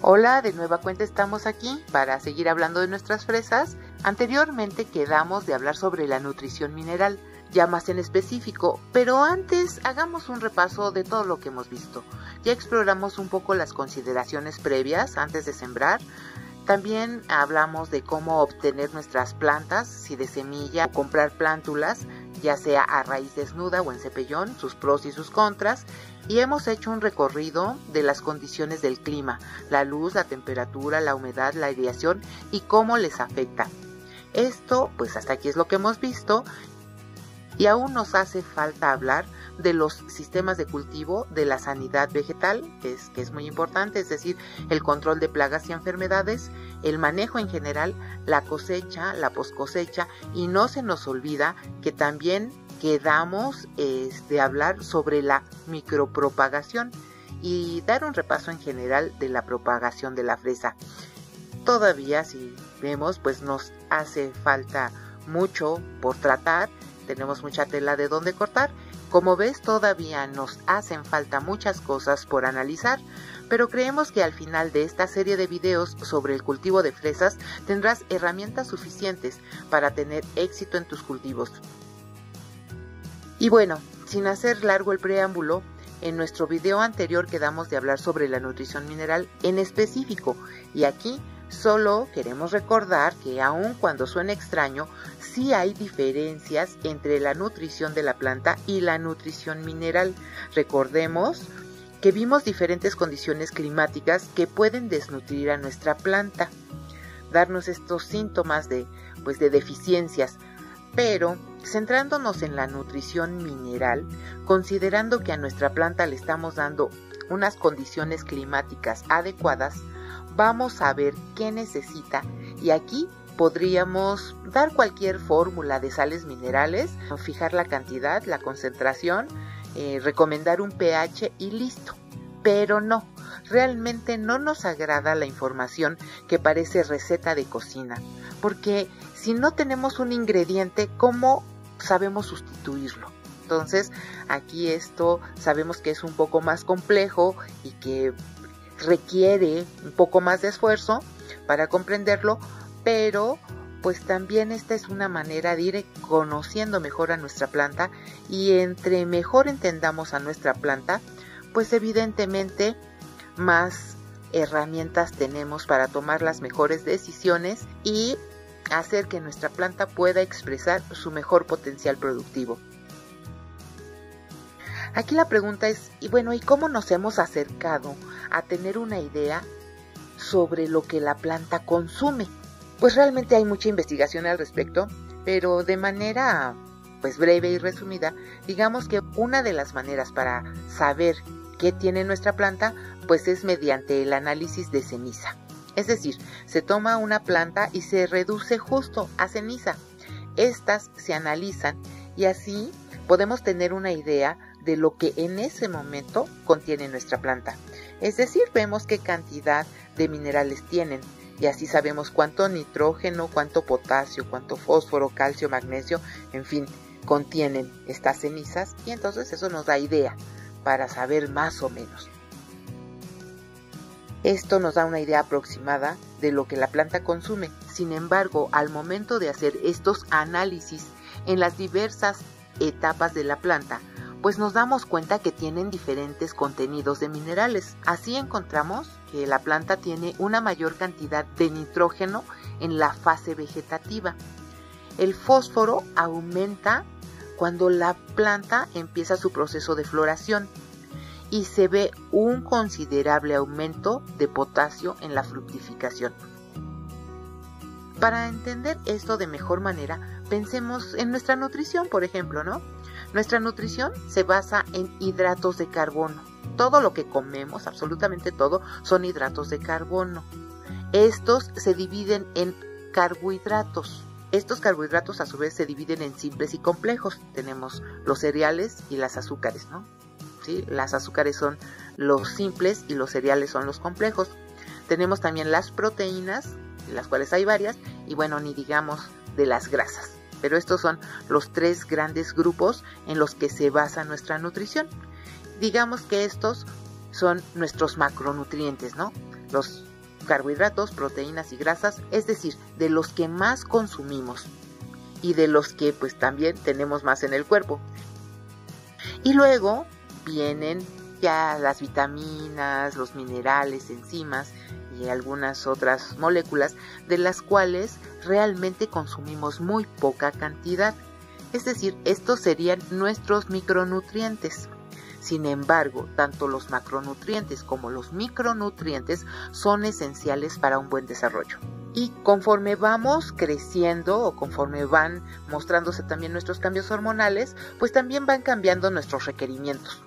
Hola, de nueva cuenta estamos aquí para seguir hablando de nuestras fresas. Anteriormente quedamos de hablar sobre la nutrición mineral, ya más en específico, pero antes hagamos un repaso de todo lo que hemos visto. Ya exploramos un poco las consideraciones previas antes de sembrar. También hablamos de cómo obtener nuestras plantas, si de semilla o comprar plántulas, ya sea a raíz desnuda o en cepellón, sus pros y sus contras y hemos hecho un recorrido de las condiciones del clima, la luz, la temperatura, la humedad, la aireación y cómo les afecta. Esto, pues hasta aquí es lo que hemos visto y aún nos hace falta hablar de los sistemas de cultivo, de la sanidad vegetal, que es, que es muy importante, es decir, el control de plagas y enfermedades, el manejo en general, la cosecha, la poscosecha y no se nos olvida que también quedamos de hablar sobre la micropropagación y dar un repaso en general de la propagación de la fresa. Todavía, si vemos, pues nos hace falta mucho por tratar, tenemos mucha tela de donde cortar. Como ves, todavía nos hacen falta muchas cosas por analizar, pero creemos que al final de esta serie de videos sobre el cultivo de fresas tendrás herramientas suficientes para tener éxito en tus cultivos. Y bueno, sin hacer largo el preámbulo, en nuestro video anterior quedamos de hablar sobre la nutrición mineral en específico y aquí solo queremos recordar que aun cuando suene extraño, sí hay diferencias entre la nutrición de la planta y la nutrición mineral. Recordemos que vimos diferentes condiciones climáticas que pueden desnutrir a nuestra planta, darnos estos síntomas de pues de deficiencias, pero centrándonos en la nutrición mineral, considerando que a nuestra planta le estamos dando unas condiciones climáticas adecuadas, vamos a ver qué necesita y aquí podríamos dar cualquier fórmula de sales minerales, fijar la cantidad, la concentración, eh, recomendar un pH y listo. Pero no, realmente no nos agrada la información que parece receta de cocina, porque si no tenemos un ingrediente, ¿cómo sabemos sustituirlo? Entonces, aquí esto sabemos que es un poco más complejo y que requiere un poco más de esfuerzo para comprenderlo, pero pues también esta es una manera de ir conociendo mejor a nuestra planta y entre mejor entendamos a nuestra planta, pues evidentemente más herramientas tenemos para tomar las mejores decisiones y hacer que nuestra planta pueda expresar su mejor potencial productivo. Aquí la pregunta es, y bueno, ¿y cómo nos hemos acercado a tener una idea sobre lo que la planta consume? Pues realmente hay mucha investigación al respecto, pero de manera pues breve y resumida, digamos que una de las maneras para saber qué tiene nuestra planta pues es mediante el análisis de ceniza. Es decir, se toma una planta y se reduce justo a ceniza. Estas se analizan y así podemos tener una idea de lo que en ese momento contiene nuestra planta. Es decir, vemos qué cantidad de minerales tienen y así sabemos cuánto nitrógeno, cuánto potasio, cuánto fósforo, calcio, magnesio, en fin, contienen estas cenizas y entonces eso nos da idea para saber más o menos. Esto nos da una idea aproximada de lo que la planta consume. Sin embargo, al momento de hacer estos análisis en las diversas etapas de la planta, pues nos damos cuenta que tienen diferentes contenidos de minerales. Así encontramos que la planta tiene una mayor cantidad de nitrógeno en la fase vegetativa. El fósforo aumenta cuando la planta empieza su proceso de floración y se ve un considerable aumento de potasio en la fructificación. Para entender esto de mejor manera, pensemos en nuestra nutrición, por ejemplo, ¿no? Nuestra nutrición se basa en hidratos de carbono. Todo lo que comemos, absolutamente todo, son hidratos de carbono. Estos se dividen en carbohidratos. Estos carbohidratos a su vez se dividen en simples y complejos. Tenemos los cereales y las azúcares, ¿no? Las azúcares son los simples y los cereales son los complejos. Tenemos también las proteínas, las cuales hay varias, y bueno, ni digamos de las grasas. Pero estos son los tres grandes grupos en los que se basa nuestra nutrición. Digamos que estos son nuestros macronutrientes, ¿no? Los carbohidratos, proteínas y grasas, es decir, de los que más consumimos y de los que pues también tenemos más en el cuerpo. Y luego vienen ya las vitaminas, los minerales, enzimas y algunas otras moléculas de las cuales realmente consumimos muy poca cantidad. Es decir, estos serían nuestros micronutrientes. Sin embargo, tanto los macronutrientes como los micronutrientes son esenciales para un buen desarrollo. Y conforme vamos creciendo o conforme van mostrándose también nuestros cambios hormonales, pues también van cambiando nuestros requerimientos.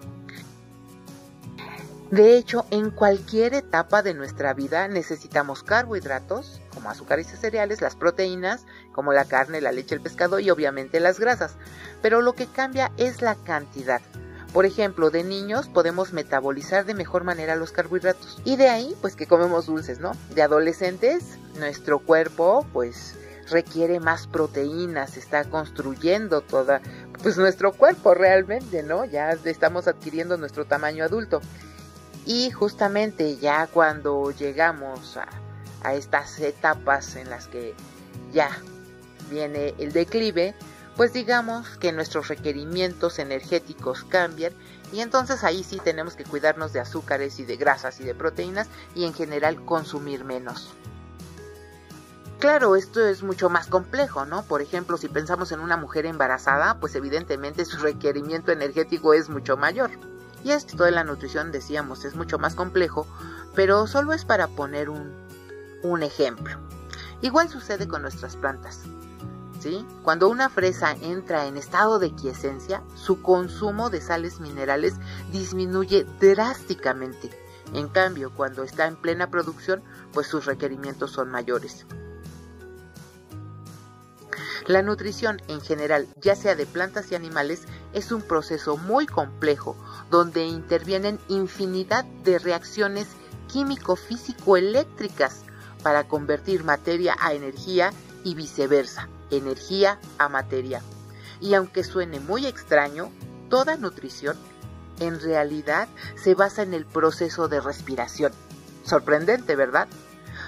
De hecho, en cualquier etapa de nuestra vida necesitamos carbohidratos, como azúcares y cereales, las proteínas, como la carne, la leche, el pescado y obviamente las grasas. Pero lo que cambia es la cantidad. Por ejemplo, de niños podemos metabolizar de mejor manera los carbohidratos. Y de ahí, pues que comemos dulces, ¿no? De adolescentes, nuestro cuerpo, pues requiere más proteínas, está construyendo toda, pues nuestro cuerpo realmente, ¿no? Ya estamos adquiriendo nuestro tamaño adulto. Y justamente ya cuando llegamos a, estas etapas en las que ya viene el declive, pues digamos que nuestros requerimientos energéticos cambian y entonces ahí sí tenemos que cuidarnos de azúcares y de grasas y de proteínas y en general consumir menos. Claro, esto es mucho más complejo, ¿no? Por ejemplo, si pensamos en una mujer embarazada, pues evidentemente su requerimiento energético es mucho mayor. Y esto de la nutrición, decíamos, es mucho más complejo, pero solo es para poner un, un ejemplo. Igual sucede con nuestras plantas. Cuando una fresa entra en estado de quiescencia, su consumo de sales minerales disminuye drásticamente. En cambio, cuando está en plena producción, pues sus requerimientos son mayores. La nutrición en general, ya sea de plantas y animales, es un proceso muy complejo donde intervienen infinidad de reacciones químico-físico-eléctricas para convertir materia a energía y viceversa, energía a materia. Y aunque suene muy extraño, toda nutrición en realidad se basa en el proceso de respiración. Sorprendente, ¿verdad?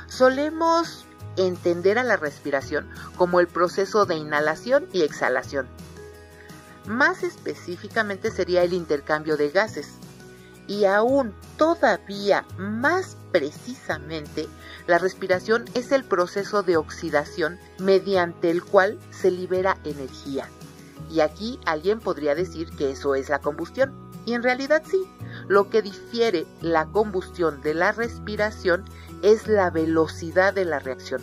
Solemos entender a la respiración como el proceso de inhalación y exhalación, más específicamente sería el intercambio de gases. Y aún todavía más precisamente, la respiración es el proceso de oxidación mediante el cual se libera energía. Y aquí alguien podría decir que eso es la combustión. Y en realidad sí. Lo que difiere la combustión de la respiración es la velocidad de la reacción.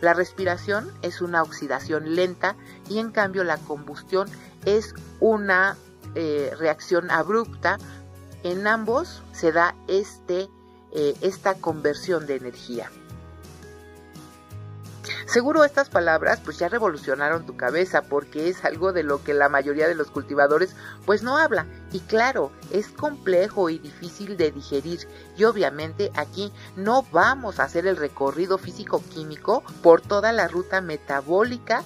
La respiración es una oxidación lenta y en cambio la combustión es una eh, reacción abrupta. En ambos se da este, eh, esta conversión de energía. Seguro estas palabras pues ya revolucionaron tu cabeza porque es algo de lo que la mayoría de los cultivadores pues no habla. Y claro, es complejo y difícil de digerir. Y obviamente aquí no vamos a hacer el recorrido físico-químico por toda la ruta metabólica,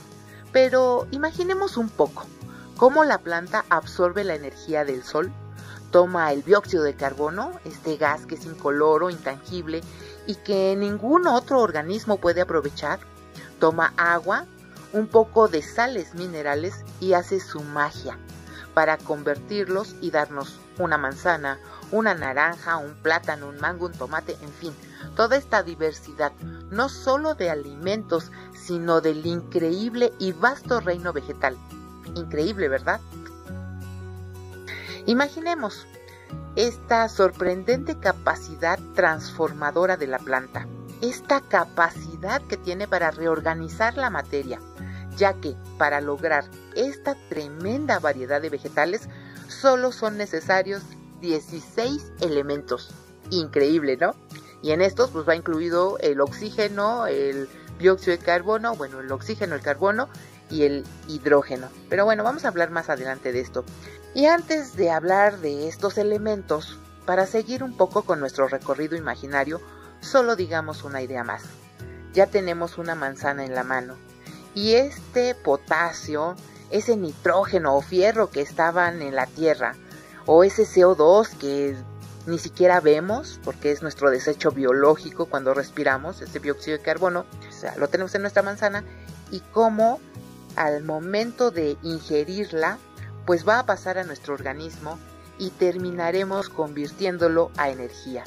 pero imaginemos un poco cómo la planta absorbe la energía del sol, toma el dióxido de carbono, este gas que es incoloro, intangible y que ningún otro organismo puede aprovechar, toma agua, un poco de sales minerales y hace su magia para convertirlos y darnos una manzana, una naranja, un plátano, un mango, un tomate, en fin, toda esta diversidad, no solo de alimentos, sino del increíble y vasto reino vegetal. Increíble, ¿verdad? Imaginemos esta sorprendente capacidad transformadora de la planta, esta capacidad que tiene para reorganizar la materia, ya que para lograr esta tremenda variedad de vegetales solo son necesarios 16 elementos. Increíble, ¿no? Y en estos pues va incluido el oxígeno, el dióxido de carbono, bueno, el oxígeno, el carbono y el hidrógeno. Pero bueno, vamos a hablar más adelante de esto. Y antes de hablar de estos elementos, para seguir un poco con nuestro recorrido imaginario, solo digamos una idea más. Ya tenemos una manzana en la mano y este potasio, ese nitrógeno o fierro que estaban en la tierra, o ese CO2 que ni siquiera vemos, porque es nuestro desecho biológico cuando respiramos, ese dióxido de carbono, o sea, lo tenemos en nuestra manzana, y cómo al momento de ingerirla, pues va a pasar a nuestro organismo y terminaremos convirtiéndolo a energía.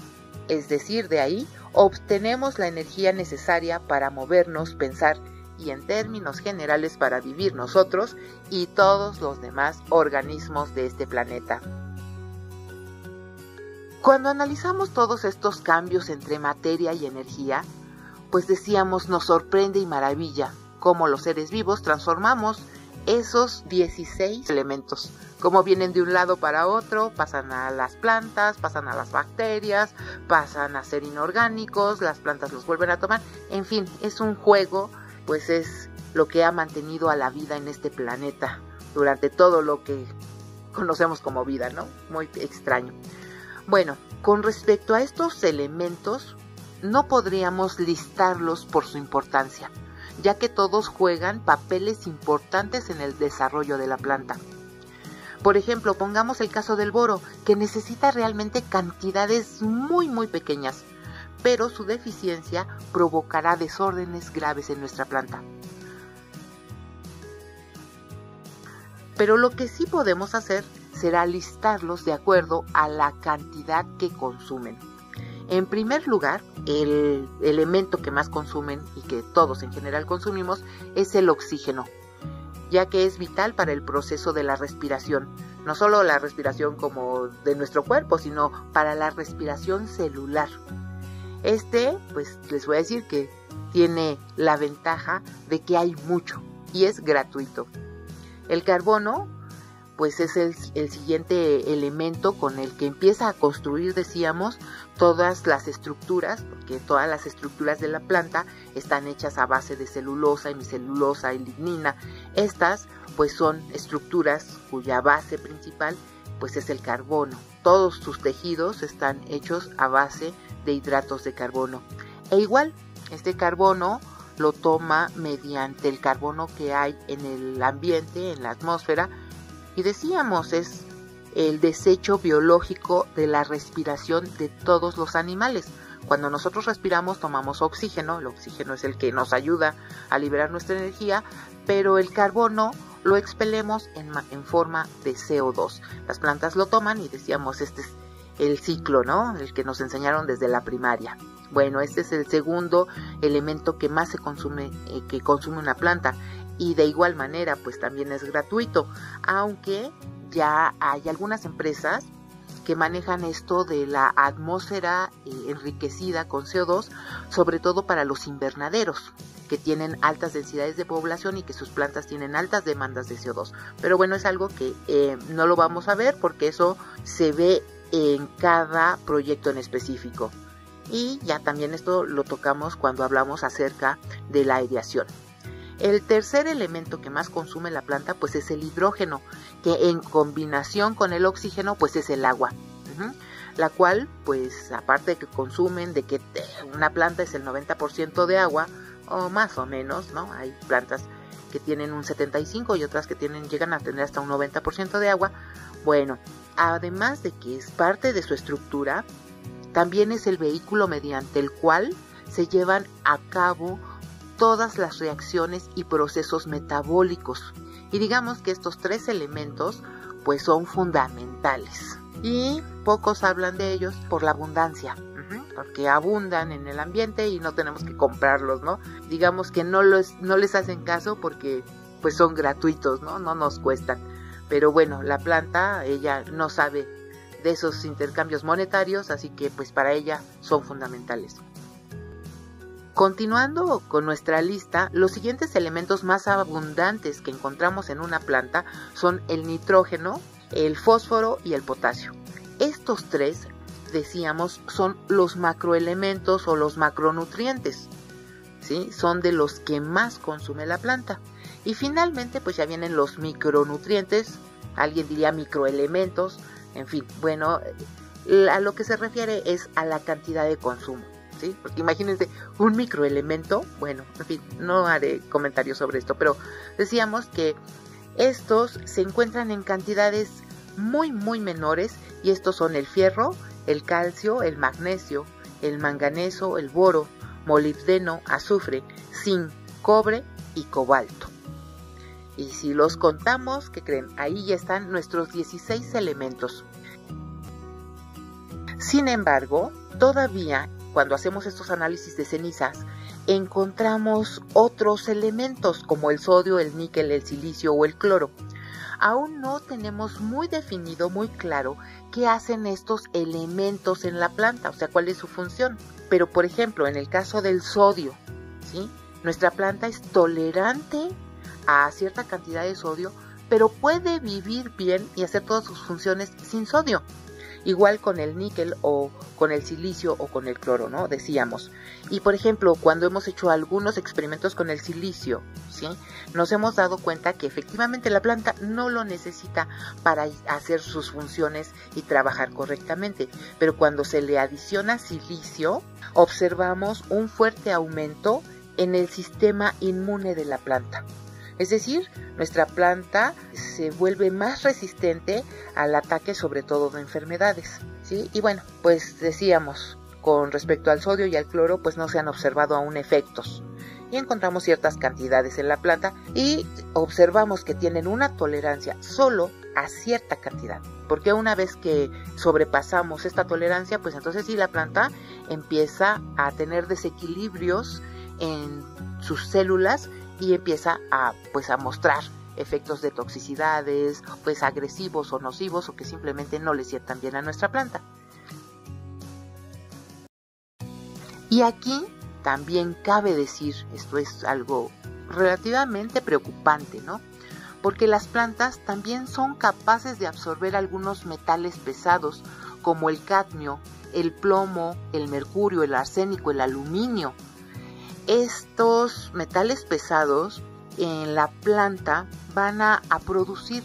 Es decir, de ahí obtenemos la energía necesaria para movernos, pensar y en términos generales para vivir nosotros y todos los demás organismos de este planeta. Cuando analizamos todos estos cambios entre materia y energía, pues decíamos nos sorprende y maravilla cómo los seres vivos transformamos esos 16 elementos, cómo vienen de un lado para otro, pasan a las plantas, pasan a las bacterias, pasan a ser inorgánicos, las plantas los vuelven a tomar, en fin, es un juego, pues es lo que ha mantenido a la vida en este planeta durante todo lo que conocemos como vida, ¿no? Muy extraño. Bueno, con respecto a estos elementos, no podríamos listarlos por su importancia, ya que todos juegan papeles importantes en el desarrollo de la planta. Por ejemplo, pongamos el caso del boro, que necesita realmente cantidades muy muy pequeñas, pero su deficiencia provocará desórdenes graves en nuestra planta. Pero lo que sí podemos hacer será listarlos de acuerdo a la cantidad que consumen. En primer lugar, el elemento que más consumen y que todos en general consumimos es el oxígeno, ya que es vital para el proceso de la respiración, no solo la respiración como de nuestro cuerpo, sino para la respiración celular. Este, pues les voy a decir que tiene la ventaja de que hay mucho y es gratuito. El carbono pues es el, siguiente elemento con el que empieza a construir, decíamos, todas las estructuras, porque todas las estructuras de la planta están hechas a base de celulosa, hemicelulosa y lignina. Estas, pues son estructuras cuya base principal, pues es el carbono. Todos sus tejidos están hechos a base de hidratos de carbono. E igual, este carbono lo toma mediante el carbono que hay en el ambiente, en la atmósfera, y decíamos, es el desecho biológico de la respiración de todos los animales. Cuando nosotros respiramos tomamos oxígeno, el oxígeno es el que nos ayuda a liberar nuestra energía, pero el carbono lo expelemos en, en forma de CO2. Las plantas lo toman y decíamos, este es el ciclo, ¿no? El que nos enseñaron desde la primaria. Bueno, este es el segundo elemento que más se consume, eh, que consume una planta y de igual manera pues también es gratuito, aunque ya hay algunas empresas que manejan esto de la atmósfera eh, enriquecida con CO2, sobre todo para los invernaderos, que tienen altas densidades de población y que sus plantas tienen altas demandas de CO2. Pero bueno, es algo que eh, no lo vamos a ver porque eso se ve en cada proyecto en específico. Y ya también esto lo tocamos cuando hablamos acerca de la aireación. El tercer elemento que más consume la planta pues es el hidrógeno, que en combinación con el oxígeno pues es el agua. La cual pues aparte de que consumen, de que una planta es el 90% de agua, o más o menos, ¿no? Hay plantas que tienen un 75 y otras que tienen, llegan a tener hasta un 90% de agua. Bueno, además de que es parte de su estructura, también es el vehículo mediante el cual se llevan a cabo todas las reacciones y procesos metabólicos. Y digamos que estos tres elementos pues son fundamentales. Y pocos hablan de ellos por la abundancia, porque abundan en el ambiente y no tenemos que comprarlos, ¿no? Digamos que no, los, no les hacen caso porque pues son gratuitos, ¿no? No nos cuestan. Pero bueno, la planta, ella no sabe de esos intercambios monetarios, así que pues para ella son fundamentales. Continuando con nuestra lista, los siguientes elementos más abundantes que encontramos en una planta son el nitrógeno, el fósforo y el potasio. Estos tres, decíamos, son los macroelementos o los macronutrientes. ¿sí? Son de los que más consume la planta. Y finalmente, pues ya vienen los micronutrientes, alguien diría microelementos, en fin, bueno, a lo que se refiere es a la cantidad de consumo. Porque imagínense, un microelemento, bueno, en fin, no haré comentarios sobre esto, pero decíamos que estos se encuentran en cantidades muy, muy menores y estos son el fierro, el calcio, el magnesio, el manganeso, el boro, molibdeno, azufre, zinc, cobre y cobalto. Y si los contamos, ¿qué creen? Ahí ya están nuestros 16 elementos. Sin embargo, todavía cuando hacemos estos análisis de cenizas, encontramos otros elementos como el sodio, el níquel, el silicio o el cloro. Aún no tenemos muy definido, muy claro qué hacen estos elementos en la planta, o sea, cuál es su función. Pero, por ejemplo, en el caso del sodio, ¿sí? nuestra planta es tolerante a cierta cantidad de sodio, pero puede vivir bien y hacer todas sus funciones sin sodio. Igual con el níquel o con el silicio o con el cloro, ¿no? Decíamos. Y por ejemplo, cuando hemos hecho algunos experimentos con el silicio, ¿sí? Nos hemos dado cuenta que efectivamente la planta no lo necesita para hacer sus funciones y trabajar correctamente. Pero cuando se le adiciona silicio, observamos un fuerte aumento en el sistema inmune de la planta. Es decir, nuestra planta se vuelve más resistente al ataque sobre todo de enfermedades. ¿sí? Y bueno, pues decíamos, con respecto al sodio y al cloro, pues no se han observado aún efectos. Y encontramos ciertas cantidades en la planta y observamos que tienen una tolerancia solo a cierta cantidad. Porque una vez que sobrepasamos esta tolerancia, pues entonces sí la planta empieza a tener desequilibrios en sus células y empieza a pues a mostrar efectos de toxicidades, pues agresivos o nocivos o que simplemente no le sientan bien a nuestra planta. Y aquí también cabe decir, esto es algo relativamente preocupante, ¿no? Porque las plantas también son capaces de absorber algunos metales pesados como el cadmio, el plomo, el mercurio, el arsénico, el aluminio, estos metales pesados en la planta van a, producir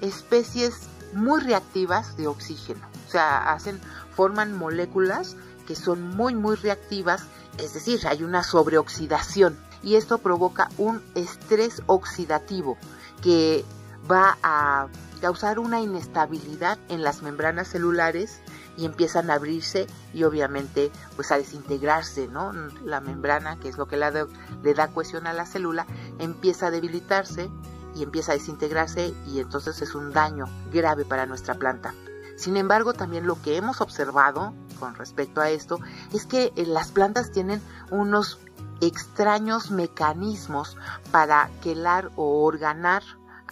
especies muy reactivas de oxígeno. O sea, hacen, forman moléculas que son muy, muy reactivas, es decir, hay una sobreoxidación y esto provoca un estrés oxidativo que va a causar una inestabilidad en las membranas celulares y empiezan a abrirse y obviamente pues a desintegrarse, ¿no? La membrana, que es lo que le da cohesión a la célula, empieza a debilitarse y empieza a desintegrarse y entonces es un daño grave para nuestra planta. Sin embargo, también lo que hemos observado con respecto a esto es que eh, las plantas tienen unos extraños mecanismos para quelar o organar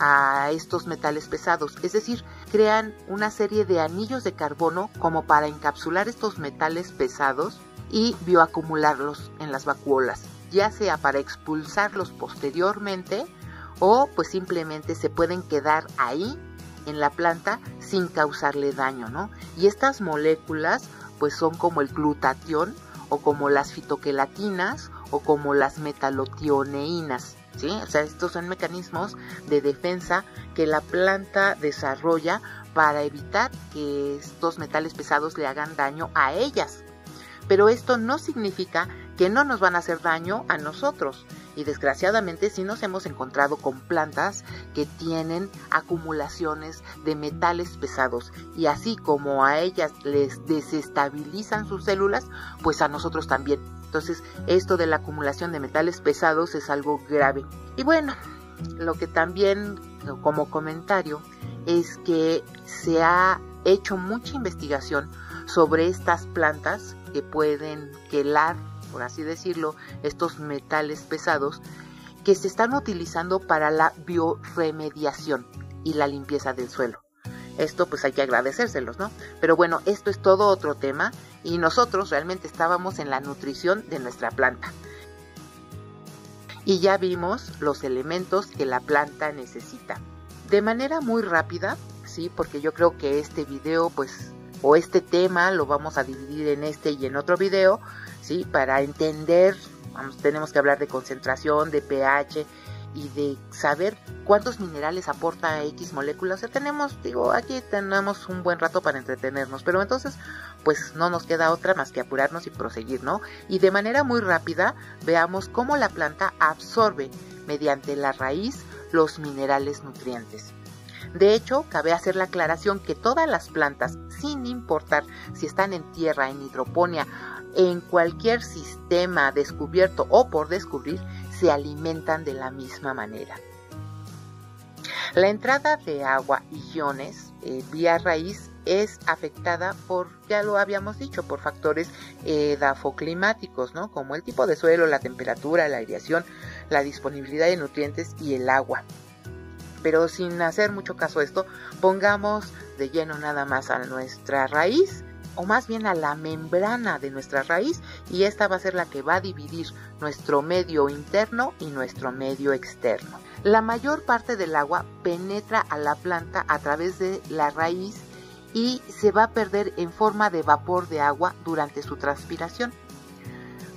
a estos metales pesados, es decir, crean una serie de anillos de carbono como para encapsular estos metales pesados y bioacumularlos en las vacuolas, ya sea para expulsarlos posteriormente o pues simplemente se pueden quedar ahí en la planta sin causarle daño, ¿no? Y estas moléculas pues son como el glutatión o como las fitoquelatinas o como las metalotioneínas. O sea, estos son mecanismos de defensa que la planta desarrolla para evitar que estos metales pesados le hagan daño a ellas. Pero esto no significa que no nos van a hacer daño a nosotros. Y desgraciadamente sí nos hemos encontrado con plantas que tienen acumulaciones de metales pesados. Y así como a ellas les desestabilizan sus células, pues a nosotros también. Entonces, esto de la acumulación de metales pesados es algo grave. Y bueno, lo que también como comentario es que se ha hecho mucha investigación sobre estas plantas que pueden quelar, por así decirlo, estos metales pesados que se están utilizando para la bioremediación y la limpieza del suelo. Esto pues hay que agradecérselos, ¿no? Pero bueno, esto es todo otro tema y nosotros realmente estábamos en la nutrición de nuestra planta. Y ya vimos los elementos que la planta necesita. De manera muy rápida, sí, porque yo creo que este video pues o este tema lo vamos a dividir en este y en otro video, sí, para entender, tenemos que hablar de concentración, de pH, y de saber cuántos minerales aporta X moléculas. O tenemos, digo, aquí tenemos un buen rato para entretenernos, pero entonces pues no nos queda otra más que apurarnos y proseguir, ¿no? Y de manera muy rápida veamos cómo la planta absorbe mediante la raíz los minerales nutrientes. De hecho, cabe hacer la aclaración que todas las plantas, sin importar si están en tierra, en hidroponía, en cualquier sistema descubierto o por descubrir, se alimentan de la misma manera. La entrada de agua y iones eh, vía raíz es afectada por, ya lo habíamos dicho, por factores edafoclimáticos, ¿no? Como el tipo de suelo, la temperatura, la aireación, la disponibilidad de nutrientes y el agua. Pero sin hacer mucho caso a esto, pongamos de lleno nada más a nuestra raíz o más bien a la membrana de nuestra raíz y esta va a ser la que va a dividir nuestro medio interno y nuestro medio externo. La mayor parte del agua penetra a la planta a través de la raíz y se va a perder en forma de vapor de agua durante su transpiración.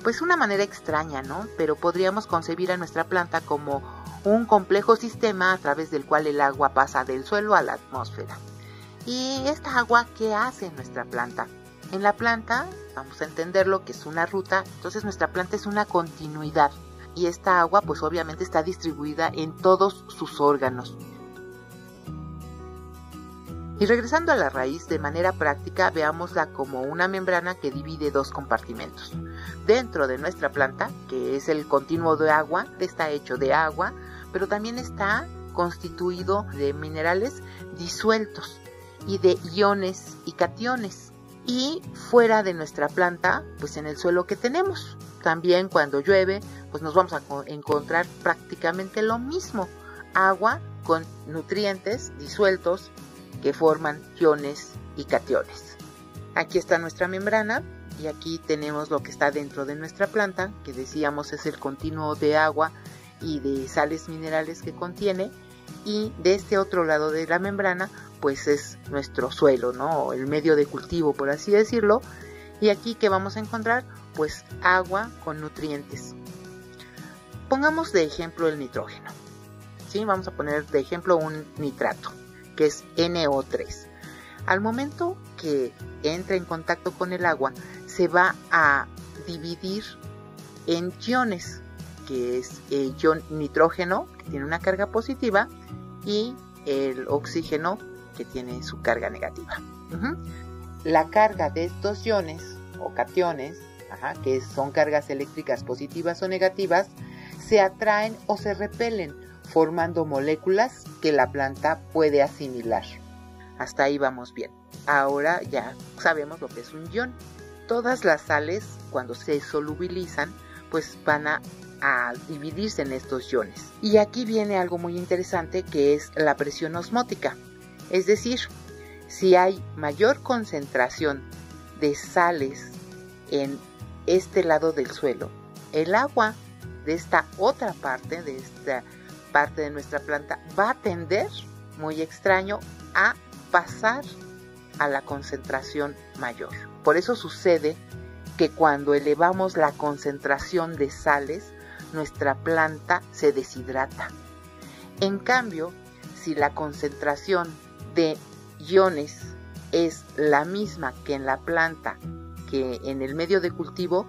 Pues una manera extraña, ¿no? Pero podríamos concebir a nuestra planta como un complejo sistema a través del cual el agua pasa del suelo a la atmósfera. ¿Y esta agua qué hace en nuestra planta? En la planta, vamos a entenderlo que es una ruta, entonces nuestra planta es una continuidad y esta agua pues obviamente está distribuida en todos sus órganos. Y regresando a la raíz, de manera práctica, veámosla como una membrana que divide dos compartimentos. Dentro de nuestra planta, que es el continuo de agua, está hecho de agua, pero también está constituido de minerales disueltos y de iones y cationes. Y fuera de nuestra planta, pues en el suelo que tenemos. También cuando llueve, pues nos vamos a encontrar prácticamente lo mismo. Agua con nutrientes disueltos que forman iones y cationes. Aquí está nuestra membrana y aquí tenemos lo que está dentro de nuestra planta, que decíamos es el continuo de agua y de sales minerales que contiene. Y de este otro lado de la membrana, pues es nuestro suelo, ¿no? El medio de cultivo, por así decirlo. Y aquí que vamos a encontrar, pues agua con nutrientes. Pongamos de ejemplo el nitrógeno. ¿Sí? Vamos a poner de ejemplo un nitrato que es NO3. Al momento que entra en contacto con el agua, se va a dividir en iones, que es el ion nitrógeno, que tiene una carga positiva, y el oxígeno, que tiene su carga negativa. La carga de estos iones o cationes, que son cargas eléctricas positivas o negativas, se atraen o se repelen formando moléculas que la planta puede asimilar. Hasta ahí vamos bien. Ahora ya sabemos lo que es un ion. Todas las sales, cuando se solubilizan, pues van a, dividirse en estos iones. Y aquí viene algo muy interesante que es la presión osmótica. Es decir, si hay mayor concentración de sales en este lado del suelo, el agua de esta otra parte, de esta parte de nuestra planta va a tender, muy extraño, a pasar a la concentración mayor. Por eso sucede que cuando elevamos la concentración de sales, nuestra planta se deshidrata. En cambio, si la concentración de iones es la misma que en la planta que en el medio de cultivo,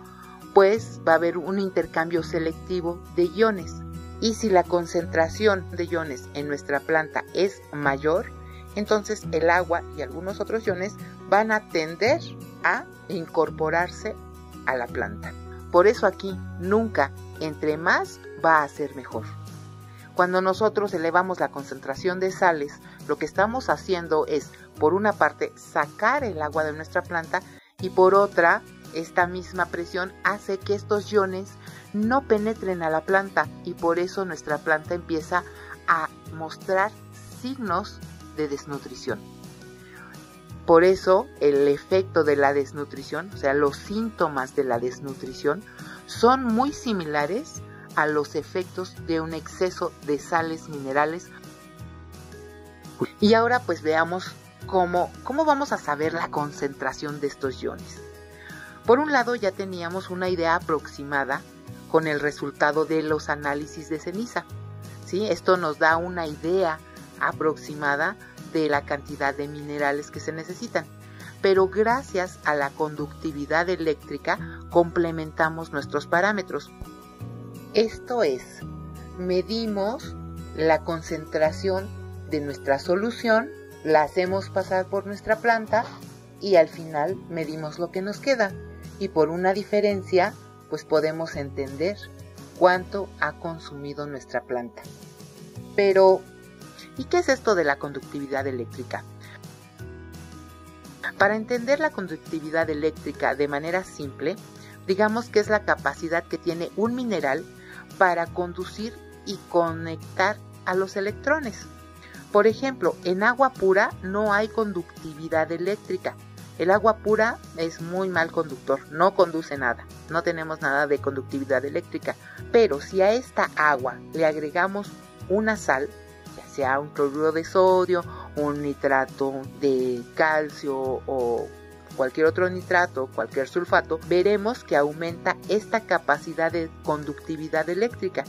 pues va a haber un intercambio selectivo de iones. Y si la concentración de iones en nuestra planta es mayor, entonces el agua y algunos otros iones van a tender a incorporarse a la planta. Por eso aquí nunca entre más va a ser mejor. Cuando nosotros elevamos la concentración de sales, lo que estamos haciendo es, por una parte, sacar el agua de nuestra planta y por otra, esta misma presión hace que estos iones no penetren a la planta y por eso nuestra planta empieza a mostrar signos de desnutrición. Por eso el efecto de la desnutrición, o sea, los síntomas de la desnutrición, son muy similares a los efectos de un exceso de sales minerales. Y ahora pues veamos cómo, cómo vamos a saber la concentración de estos iones. Por un lado ya teníamos una idea aproximada con el resultado de los análisis de ceniza. ¿sí? Esto nos da una idea aproximada de la cantidad de minerales que se necesitan. Pero gracias a la conductividad eléctrica complementamos nuestros parámetros. Esto es, medimos la concentración de nuestra solución, la hacemos pasar por nuestra planta y al final medimos lo que nos queda. Y por una diferencia, pues podemos entender cuánto ha consumido nuestra planta. Pero, ¿y qué es esto de la conductividad eléctrica? Para entender la conductividad eléctrica de manera simple, digamos que es la capacidad que tiene un mineral para conducir y conectar a los electrones. Por ejemplo, en agua pura no hay conductividad eléctrica. El agua pura es muy mal conductor, no conduce nada, no tenemos nada de conductividad eléctrica. Pero si a esta agua le agregamos una sal, ya sea un cloruro de sodio, un nitrato de calcio o cualquier otro nitrato, cualquier sulfato, veremos que aumenta esta capacidad de conductividad eléctrica.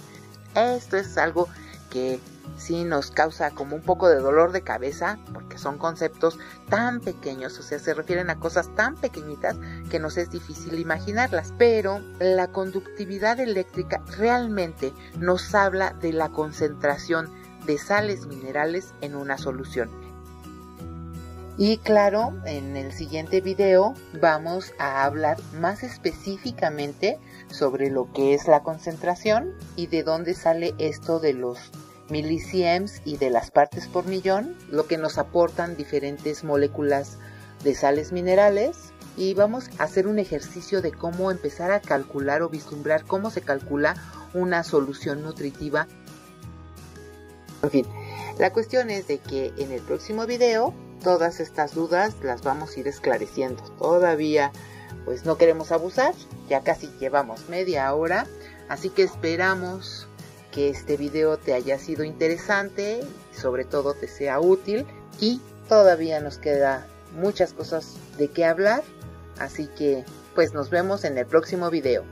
Esto es algo que sí nos causa como un poco de dolor de cabeza porque son conceptos tan pequeños, o sea, se refieren a cosas tan pequeñitas que nos es difícil imaginarlas, pero la conductividad eléctrica realmente nos habla de la concentración de sales minerales en una solución. Y claro, en el siguiente video vamos a hablar más específicamente sobre lo que es la concentración y de dónde sale esto de los milisiems y de las partes por millón, lo que nos aportan diferentes moléculas de sales minerales y vamos a hacer un ejercicio de cómo empezar a calcular o vislumbrar cómo se calcula una solución nutritiva. En fin, la cuestión es de que en el próximo video todas estas dudas las vamos a ir esclareciendo. Todavía pues no queremos abusar, ya casi llevamos media hora, así que esperamos que este video te haya sido interesante y sobre todo te sea útil y todavía nos queda muchas cosas de qué hablar, así que pues nos vemos en el próximo video.